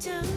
좀